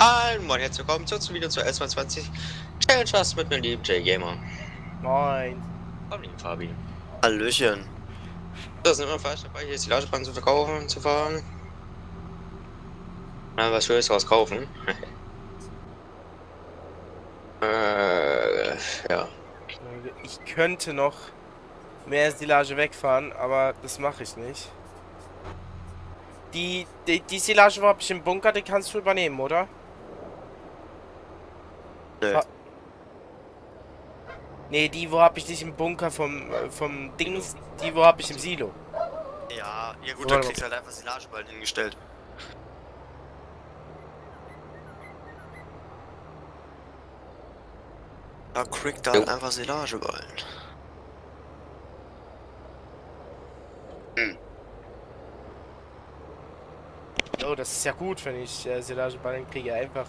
Ein Moin, herzlich willkommen zu uns wieder zur S22 Challenge Fast mit meinem lieben J-Gamer. Moin. Und lieben Fabi. Hallöchen. Das sind immer falsch dabei, hier ist die Ladebahn zu verkaufen, zu fahren. Na, was Schönes draus kaufen. äh, ja. Ich könnte noch mehr Silage wegfahren, aber das mache ich nicht. Die, die, die Silage, wo hab ich im Bunker, die kannst du übernehmen, oder? Nö. Ha- Nee, die, wo hab ich nicht im Bunker vom, äh, vom Dings, die, wo hab ich im Silo. Ja, ja gut, dann kriegst du halt einfach Silageballen hingestellt. Da kriegt da Jo. halt einfach Silageballen. Oh, das ist ja gut, wenn ich äh, Silageballen kriege, einfach.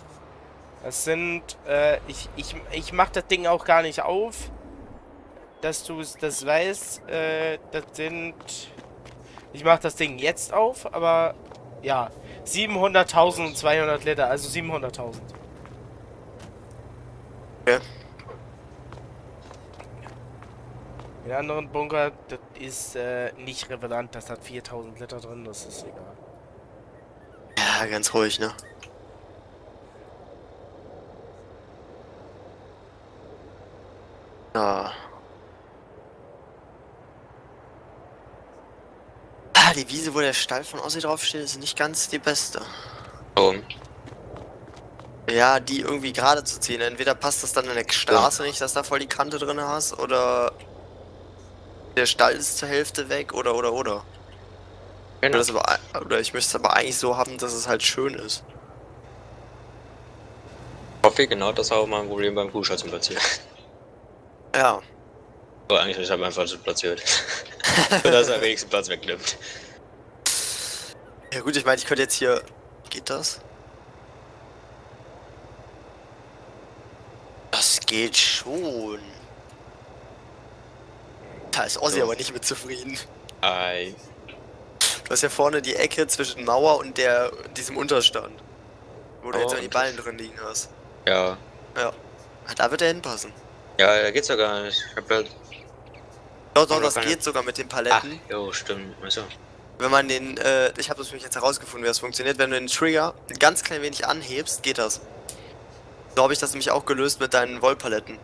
Das sind, äh, ich, ich, ich mach das Ding auch gar nicht auf, dass du das weißt, äh, das sind, ich mach das Ding jetzt auf, aber, ja, 700.000 und 200 Liter, also 700.000. Okay. Den anderen Bunker, das ist, äh, nicht relevant, das hat 4.000 Liter drin, das ist egal. Ja, ganz ruhig, ne? Ja. Ah, die Wiese, wo der Stall von Ossi draufsteht, ist nicht ganz die beste. Warum? Ja, die irgendwie gerade zu ziehen. Entweder passt das dann in der Straße nicht, dass da voll die Kante drin hast, oder der Stall ist zur Hälfte weg, oder, oder, oder. Genau. das aber, oder ich möchte es aber eigentlich so haben, dass es halt schön ist. Ich hoffe, genau das ist auch mein Problem beim Kuhschalzen platziert. Ja. Aber eigentlich ist er einfach so platziert. so dass er wenigstens Platz wegnimmt. Ja gut, ich meine, ich könnte jetzt hier... Geht das? Das geht schon. Da ist Ossi So. aber nicht mit zufrieden. Ei. Du hast ja vorne die Ecke zwischen Mauer und der diesem Unterstand. Wo du jetzt auch die und- Ballen drin liegen hast. Ja. Ja. Da wird er hinpassen. Ja, da geht's ja gar nicht. Ich hab da. Doch, doch, das keine- geht sogar mit den Ach, Paletten. jo, stimmt. Also. Wenn man den, äh, ich habe das nämlich jetzt herausgefunden, wie das funktioniert. Wenn du den Trigger ein ganz klein wenig anhebst, geht das. So habe ich das nämlich auch gelöst mit deinen Wollpaletten.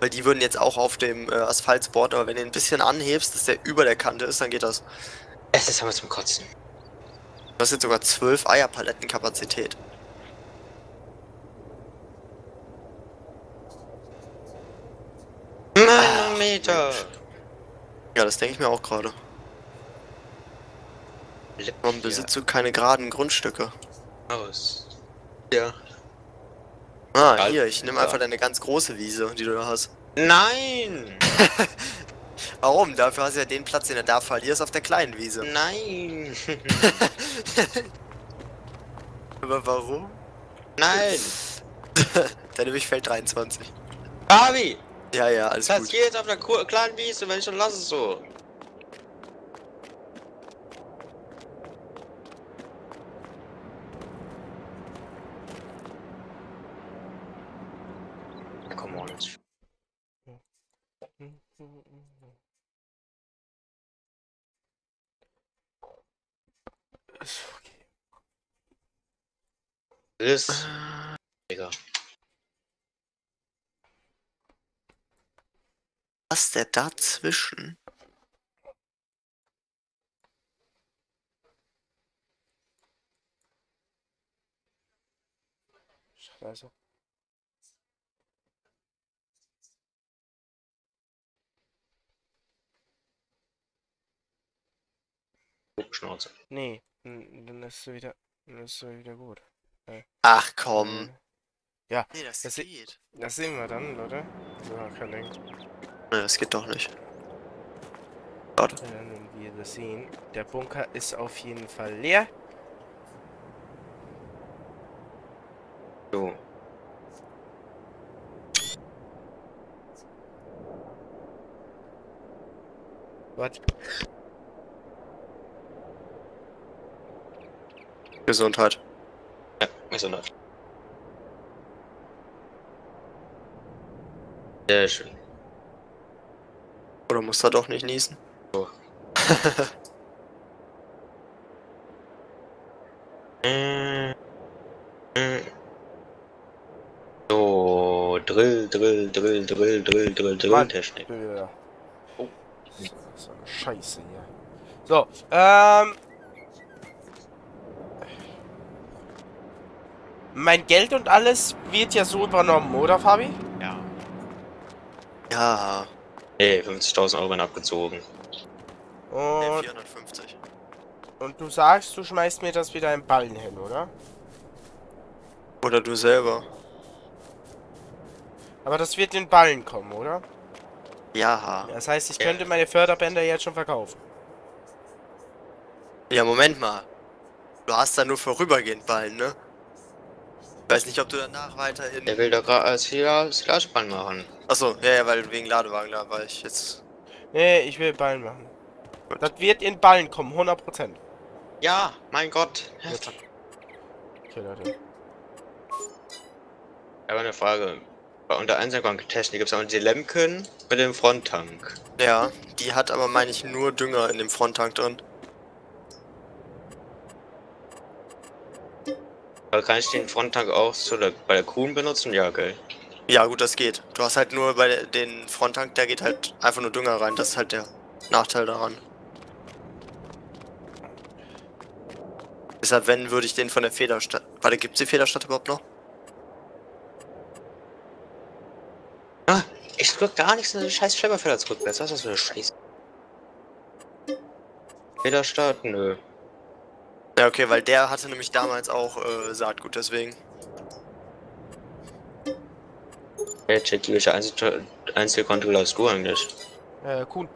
Weil die würden jetzt auch auf dem äh, Asphaltsport, aber wenn du ihn ein bisschen anhebst, dass der über der Kante ist, dann geht das. Es ist aber zum Kotzen. Du hast jetzt sogar 12 Eierpaletten Manometer! Ja, das denke ich mir auch gerade. Man besitzt so keine geraden Grundstücke. Aus. Ja. Ah, Halt. hier, ich nehme einfach deine ganz große Wiese, die du da hast. Nein! Warum? Dafür hast du ja den Platz, den du da verlierst, auf der kleinen Wiese. Nein! Aber warum? Nein! Deine mich fällt 23. Fabi! Ja, ja, alles Das gut. geht jetzt auf der Kur- kleinen Wiese, wenn ich schon lass es so. Come on. Ist okay. Das. Digga. Was der dazwischen? Scheiße. Schnauze. Nee, dann ist sie wieder, dann ist sie wieder gut. Ach komm. Ja, Nee, das, das geht. das sehen wir dann, Leute. So, kein Ding. Ne, es geht doch nicht. Gott. Äh, dann wir das sehen. Der Bunker ist auf jeden Fall leer. So. Was? Gesundheit. Ja, Gesundheit. Sehr schön. Oder muss er doch nicht niesen? Mm. So, Drill, Drill, Drill, Drill, Drill, Drill, Drill. Technik. Ja. Oh. So eine Scheiße hier. So, ähm. Mein Geld und alles wird ja so übernommen, oder Fabi? Ja. Ja. Hey, 50.000 Euro werden abgezogen. Nee, Und, 450. und du sagst, du schmeißt mir das wieder in Ballen hin, oder? Oder du selber. Aber das wird in Ballen kommen, oder? Ja. Das heißt, ich Ja. könnte meine Förderbänder jetzt schon verkaufen. Ja, Moment mal. Du hast da nur vorübergehend Ballen, ne? Weiß nicht, ob du danach weiterhin. Der will doch gerade als Silagebahn machen. Achso, ja, ja, weil wegen Ladewagen, da war ich jetzt. Nee, ich will Ballen machen. Das wird in Ballen kommen, 100%. Ja, mein Gott. Okay, Leute. Aber eine Frage. Bei unter Einzelbank-Technik gibt es auch die Lemken mit dem Fronttank. Ja, die hat aber, meine ich, nur Dünger in dem Fronttank drin. Kann ich den Fronttank auch so der, bei der Kuhn benutzen? Ja, gell. Ja, gut, das geht. Du hast halt nur bei der- den Fronttank, da geht halt einfach nur Dünger rein. Das ist halt der Nachteil daran. Deshalb, wenn, würde ich den von der Federstadt. Warte, gibt's die Federstadt überhaupt noch? Ah, ich drück gar nichts in den scheiß Schlepperfelder zurück. Was ist das für eine Scheiße? Federstart? Nö. Ja, okay, weil der hatte nämlich damals auch äh, Saatgut, deswegen. Hey, Jackie, welche Einzel Einzelkontrolle hast du eigentlich? Äh, Kuhn.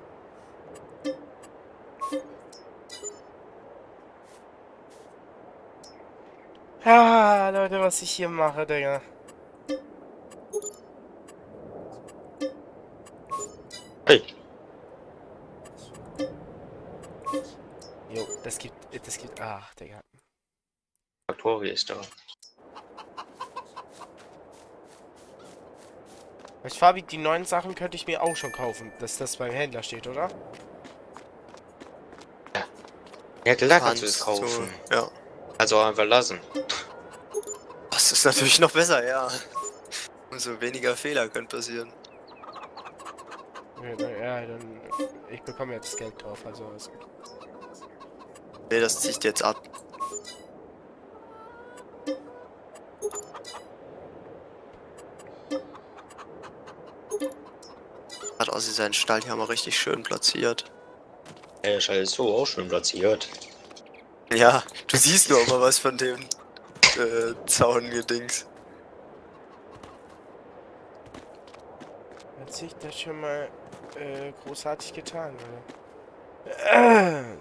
Ah, Leute, was ich hier mache, Digga. Hey, Factory ist da. Weißt Fabi, die neuen Sachen könnte ich mir auch schon kaufen, dass das beim Händler steht, oder? Ja, klar kannst du es kaufen. Ja. Also einfach lassen. Das ist natürlich noch besser, ja. Umso weniger Fehler können passieren. Ja, ja, dann. Ich bekomme jetzt Geld drauf, also. Nee, das zieht jetzt ab. Seinen Stall hier mal richtig schön platziert. Ey, Scheiße, ist so auch schön platziert. Ja, du siehst nur mal was von dem äh, Zaungedings. Hat sich das schon mal äh, großartig getan, oder? Äh.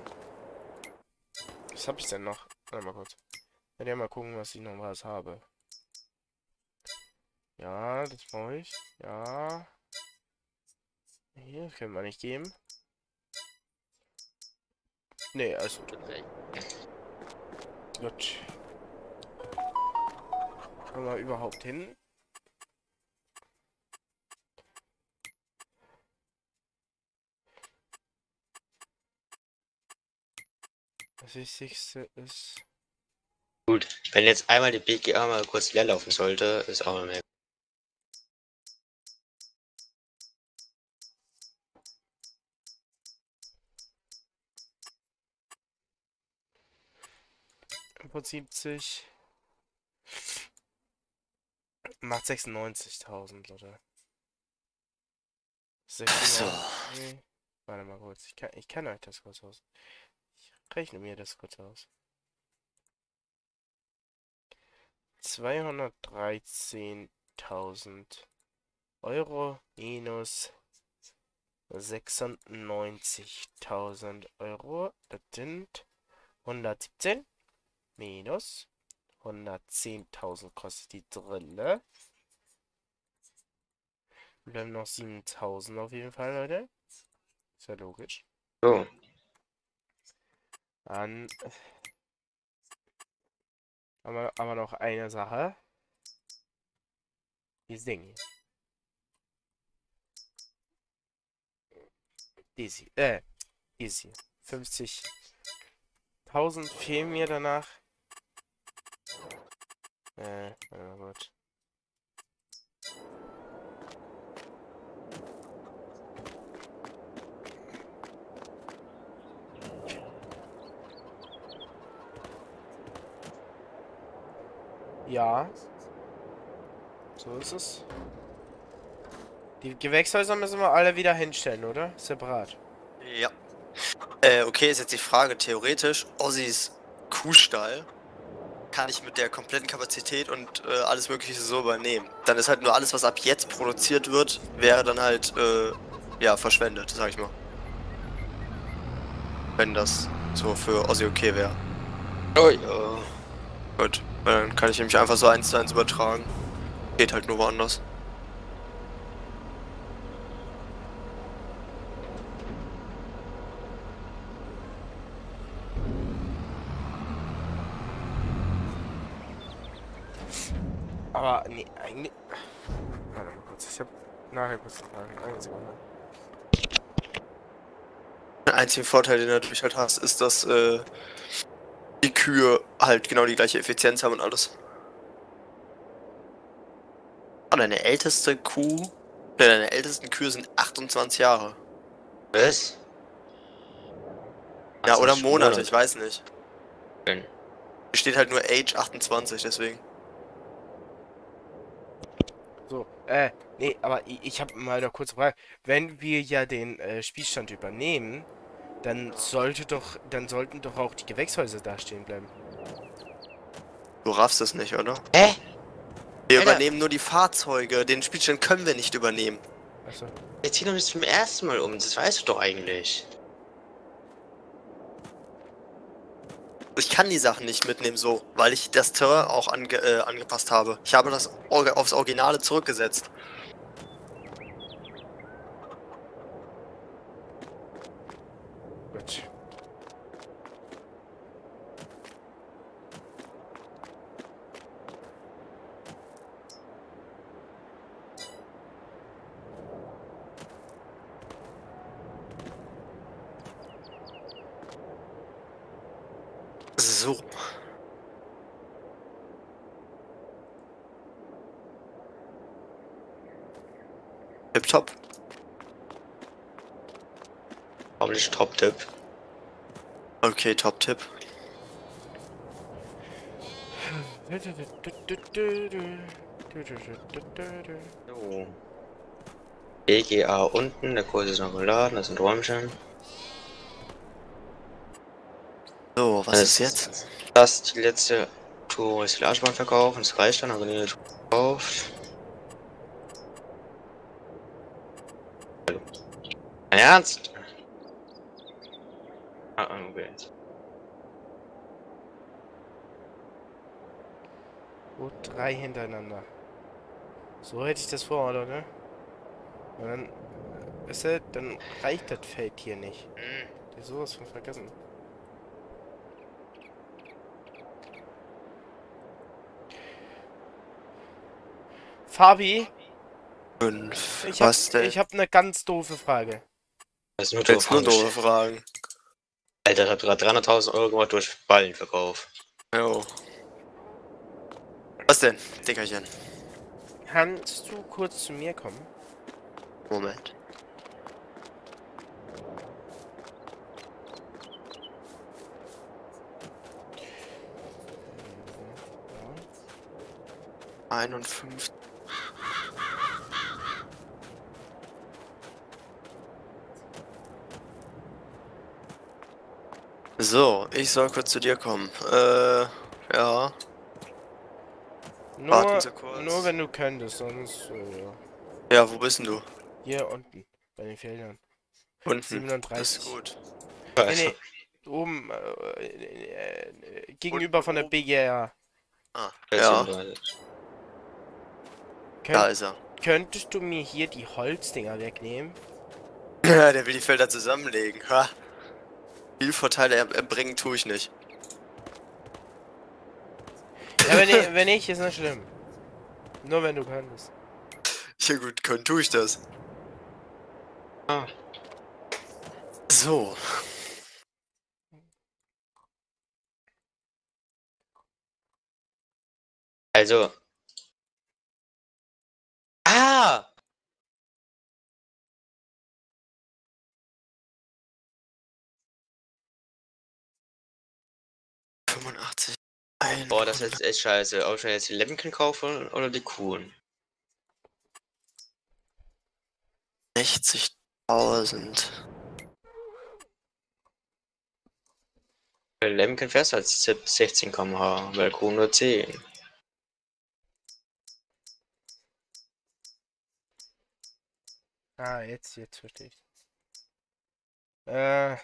Was hab ich denn noch? Warte mal kurz. Ich werde ja mal gucken, was ich noch was habe. Ja, das brauche ich. Ja. Hier können wir nicht geben. Nee, also gut. Kommen wir überhaupt hin? Das Wichtigste ist. Gut, wenn jetzt einmal die BGA mal kurz leer laufen sollte, ist auch mehr. Input 70. Macht 96.000, Leute. 96. Nee. Warte mal kurz. Ich kann, ich kann euch das kurz aus. Ich rechne mir das kurz aus. 213.000 Euro minus 96.000 Euro. Das sind 117 minus 110.000 kostet die Drille. Bleiben noch 7.000 auf jeden Fall, Leute. Ist ja logisch. So, Dann haben wir aber noch eine Sache. Dieses Ding hier. Easy. Äh, easy. 50.000 fehlen mir danach. Äh, na gut. Ja. So ist es. Die Gewächshäuser müssen wir alle wieder hinstellen, oder? Separat. Ja. Äh, okay, ist jetzt die Frage, theoretisch, Ossis Kuhstall kann ich mit der kompletten Kapazität und äh, alles mögliche so übernehmen. Dann ist halt nur alles, was ab jetzt produziert wird, wäre dann halt, äh, ja, verschwendet, sag ich mal. Wenn das so für Ossi okay wäre. Oh ja. Gut, dann kann ich nämlich einfach so eins zu eins übertragen. Geht halt nur woanders. Aber, nee, eigentlich... Warte mal kurz, ich hab nachher kurz eine Frage. Eine Sekunde. Der einzige Vorteil, den du natürlich halt hast, ist, dass äh, die Kühe halt genau die gleiche Effizienz haben und alles. Ah, deine älteste Kuh, ne, deine ältesten Kühe sind 28 Jahre. Was? Ja, oder Monate, Monat. ich weiß nicht. Hier steht halt nur Age 28, deswegen. So, äh, nee, aber ich, ich habe mal eine kurze Frage. Wenn wir ja den äh, Spielstand übernehmen, dann sollte doch, dann sollten doch auch die Gewächshäuser da stehen bleiben. Du raffst es nicht, oder? Hä? Wir Alter. übernehmen nur die Fahrzeuge, den Spielstand können wir nicht übernehmen. Achso. Wir ziehen doch nicht zum ersten Mal um, das weißt du doch eigentlich. Ich kann die Sachen nicht mitnehmen so, weil ich das Terrain auch ange äh, angepasst habe. Ich habe das aufs Originale zurückgesetzt. Gut. So. Tipptopp. Warum nicht Top-Tipp? Okay, Top-Tipp. So. EGA unten, der Kurs ist noch geladen, das sind Räumchen. So, was Das ist jetzt? Das die letzte Tour ist die Arschbahn verkaufen, das reicht dann, aber die Tour verkauft. Dein Ernst? Ah, okay. Oh, drei hintereinander. So hätte ich das vor, oder? ne? Und dann, weißt du, dann reicht das Feld hier nicht. Hm. Die sowas von vergessen. Fabi, Fünf. ich hab, was denn? ich hab eine ganz doofe Frage. Das ist nur jetzt nur doof. doofe Fragen. Alter, ich hab gerade 300.000 Euro gemacht durch Ballenverkauf. Jo. Was denn, Dickerchen? Kannst du kurz zu mir kommen? Moment. Einundfünfzig. So, ich soll kurz zu dir kommen. Äh, ja. Nur, Warten Sie kurz. nur wenn du könntest, sonst äh, ja. Ja, wo bist denn du? hier unten bei den Feldern. Unten. 37. Das ist gut. Nee, nee, oben äh, äh, äh, gegenüber von der BGR. Ah, Ja. ja, Könnt, da ist er. Könntest du mir hier die Holzdinger wegnehmen? Ja, der will die Felder zusammenlegen. Ha. Viel Vorteile er- erbringen tue ich nicht. Ja, wenn, ich, wenn nicht, ist nicht schlimm. Nur wenn du könntest. Ja gut, können tue ich das. Ah. So. Also. 85. Ein Boah, das ist jetzt echt scheiße. Ob ich mir jetzt die Lemken kaufe oder die Kuhn? 60.000. Bei Lemken fährst du als 16 km/h, bei Kuhn nur 10. Ah, jetzt, jetzt verstehe ich. Äh.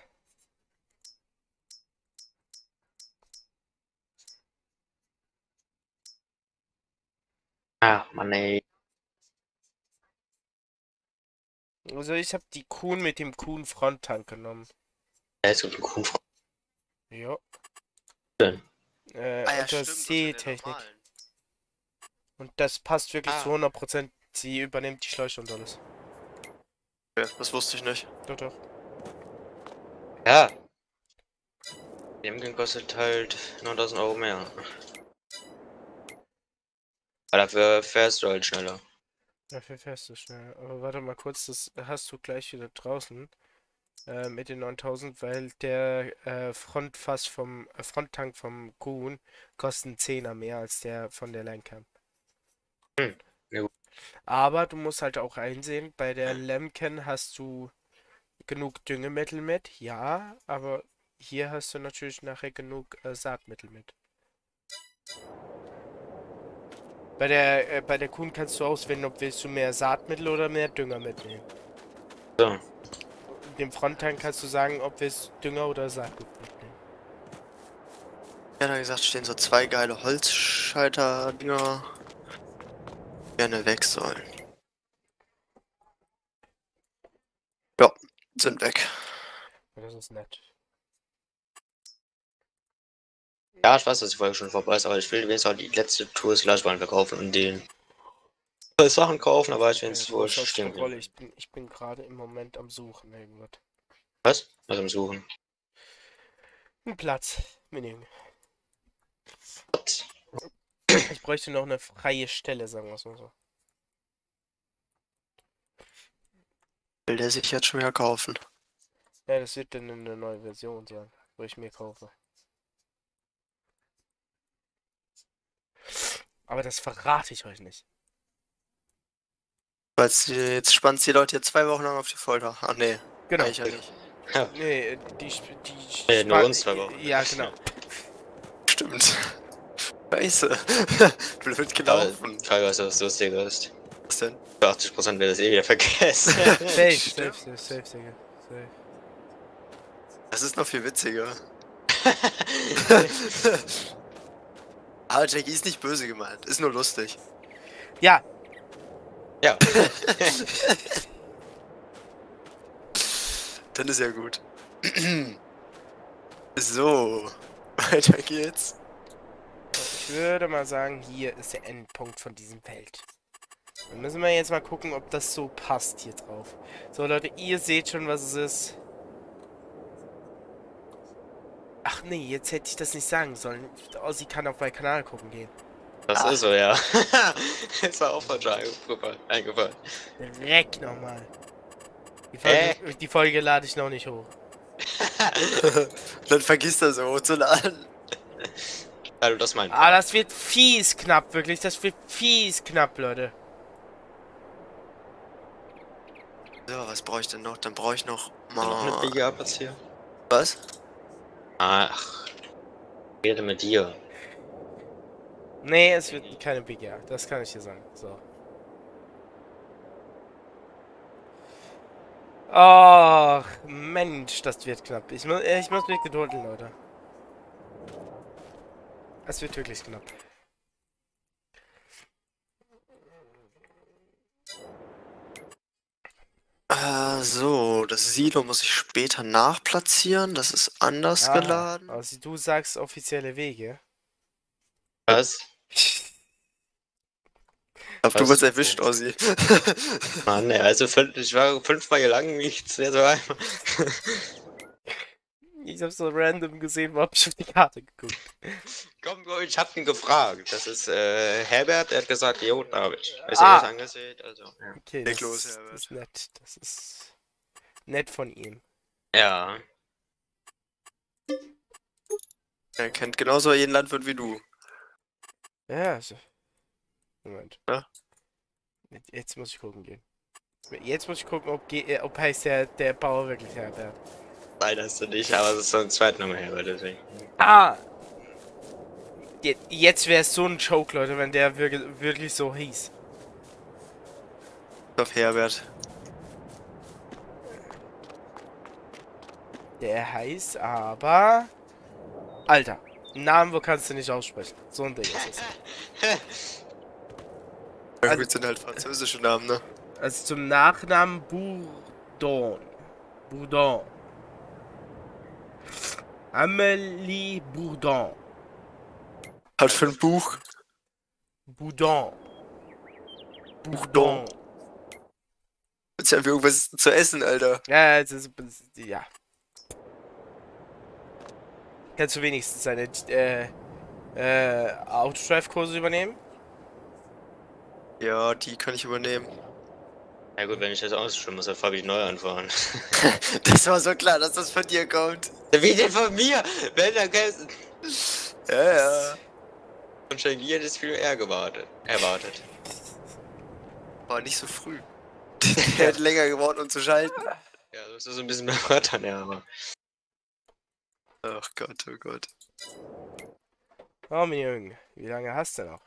Ah, Mann ey. Also ich habe die Kuhn mit dem Kuhn Fronttank genommen. Ja, ist gut, Kuhn. Ja. Schön. Äh, Ah ja, unter stimmt, Seetechnik. Und das passt wirklich Ah. zu 100%. Sie übernimmt die Schläuche und alles. Okay, das wusste ich nicht. Doch, doch. Ja. Die Lemken kostet halt 9000 Euro mehr. Aber dafür fährst du halt schneller. Dafür fährst du schnell. Aber warte mal kurz, das hast du gleich wieder draußen. Äh, mit den 9000, weil der äh, Frontfass vom äh, Fronttank vom Kuhn kostet einen Zehner mehr als der von der Lemken. Hm, ja. Aber du musst halt auch einsehen, bei der Lemken hast du genug Düngemittel mit, ja, aber hier hast du natürlich nachher genug äh, Saatmittel mit. Bei der, äh, bei der Kuhn kannst du auswählen, ob willst du mehr Saatmittel oder mehr Dünger mitnehmen. So. Dem Fronttank kannst du sagen, ob willst du Dünger oder Saatgut mitnehmen. Ja, da gesagt stehen so zwei geile Holzschalter-Dinger. Gerne weg sollen. Ja, sind weg. Das ist nett. Ja, ich weiß, dass die Folge schon vorbei ist, aber ich will wenigstens auch die letzte Tour Slashbahn verkaufen und den Sachen kaufen, aber ich will es wohl stehen. Rolle. Ich bin, ich bin gerade im Moment am Suchen irgendwas. Was? Was am Suchen? Ein Platz. Menü. Ich bräuchte noch eine freie Stelle, sagen wir es mal so. Will der sich jetzt schon wieder kaufen? Ja, das wird dann eine neue Version sein, wo ich mir kaufe. Aber das verrate ich euch nicht. Weil jetzt spannt die Leute jetzt zwei Wochen lang auf die Folter. Ach nee, Genau. eigentlich ja nicht. Ja, Nee, die, die Äh, nur uns zwei Wochen. Ja, genau. Stimmt. Scheiße. Blöd gelaufen. Frage, was das Lustige ist. Was denn? Für 80% wird das eh wieder vergessen. Safe, safe, safe, safe, Digga. Safe. Das ist noch viel witziger. Aber Jackie ist nicht böse gemeint. Ist nur lustig. Ja, ja. Dann ist ja gut. so. Weiter geht's. ich würde mal sagen, hier ist der Endpunkt von diesem Feld. Dann müssen wir jetzt mal gucken, ob das so passt hier drauf. So, Leute, ihr seht schon, was es ist. Ach nee, jetzt hätte ich das nicht sagen sollen. Ossi kann auf meinen Kanal gucken gehen. Das Ah. ist so, ja. Ist mir auch falsch eingefallen. eingefallen. Direkt nochmal. Die Folge, die Folge lade ich noch nicht hoch. Dann vergisst er so zu laden. Also, das mein. Ah, das wird fies knapp, wirklich. Das wird fies knapp, Leute. So, was brauche ich denn noch? Dann brauche ich noch noch eine mal. BGA platzieren? Was? Ach. Rede mit dir. Nee, es wird keine BGA. Das kann ich dir sagen. So. Ach, Mensch, das wird knapp. Ich muss, ich muss mich gedulden, Leute. Es wird wirklich knapp. Äh, so, das Silo muss ich später nachplatzieren. Das ist anders Ah, geladen. Also du sagst offizielle Wege. Was? Ich glaub, du was? wirst erwischt, Ossi. Mann, ey, also fünf, ich war fünfmal hier lang, nichts. Jetzt war einmal. Ich habe so random gesehen, wo hab ich auf die Karte geguckt. Komm, ich hab ihn gefragt. Das ist äh, Herbert, der hat gesagt, jo, David. Ist Ah. ah. das angesehen? Also, ja. Okay, Leg das, los, ist- das ist nett. Das ist nett von ihm. ja. Er kennt genauso jeden Landwirt wie du. Ja, also. Moment. Ja? Jetzt muss ich gucken gehen. Jetzt muss ich gucken, ob, ge- äh, ob heißt der, der Bauer wirklich Herbert. Nein, hast du nicht, aber es ist so ein Zweitnummer Herbert, deswegen. Ah! Je- Jetzt wäre es so ein Joke, Leute, wenn der wirklich, wirklich so hieß. Auf Herbert. Der heißt aber. Alter, Namen, wo kannst du nicht aussprechen. So ein Ding ist es. Ja, gut, sind halt französische Namen, ne? Also zum Nachnamen Bourdon. Bourdon. Amélie Bourdon. Hat für ein Buch. Bourdon. Bourdon. Jetzt haben wir irgendwas zu essen, Alter. Ja, ist, es ist- ja. Kannst du wenigstens seine äh, äh, Autodrive-Kurse übernehmen? Ja, die kann ich übernehmen. Ja gut, wenn ich das ausstimme, muss der Fabi neu anfahren. Das war so klar, dass das von dir kommt. Wie denn von mir? Wenn er Gäste. Ja, ja. Und schon jedes viel eher gewartet. Erwartet. War nicht so früh. Der hat länger geworden, um zu schalten. Ja, das ist so ein bisschen mehr Wörtern, ja, aber. Ach Gott, oh Gott. Oh, mein Junge, wie lange hast du noch?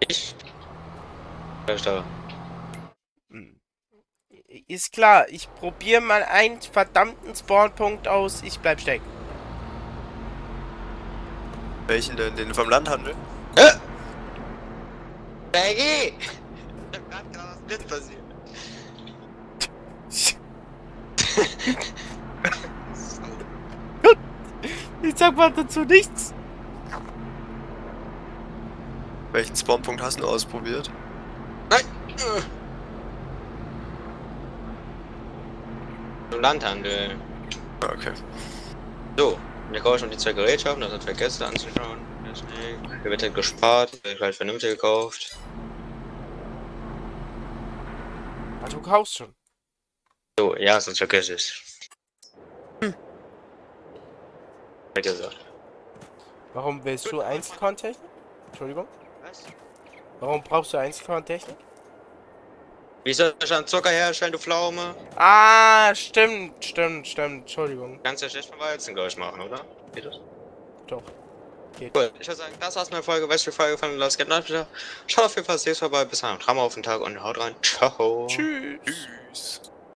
Ich? Vielleicht aber. Hm. Ist klar, ich probiere mal einen verdammten Spawnpunkt aus, ich bleib stecken. Welchen denn? Den vom Landhandel? Maggie! Ich hab grad genau was mit passiert. Ich sag mal dazu nichts. Welchen Spawnpunkt hast du ausprobiert? Nein! Im Landhandel. Ah, Okay. So, wir kaufen schon die zwei Gerätschaften, das hat vergessen anzuschauen. Deswegen. Hier wird halt gespart, wird halt vernünftig gekauft. Ah, du kaufst schon. So, ja, sonst vergesse ich es. Wie gesagt. Warum willst du Einzelkorntechnik? Entschuldigung. Was? Warum brauchst du Einzelkorntechnik? Wie soll ich dann Zucker herstellen, du Pflaume? Ah, stimmt, stimmt, stimmt. Entschuldigung. Kannst ja schlecht vom Weizen, glaube ich, machen, oder? Geht das? Doch. Geht. Cool. Ich würde sagen, das war's mit der Folge. Wenn euch die Folge gefallen hat, lasst gerne ein Like da. Schaut auf jeden Fall das nächste Mal bei. Bis dann. Traum auf den Tag und haut rein. Ciao. Tschüss. Tschüss.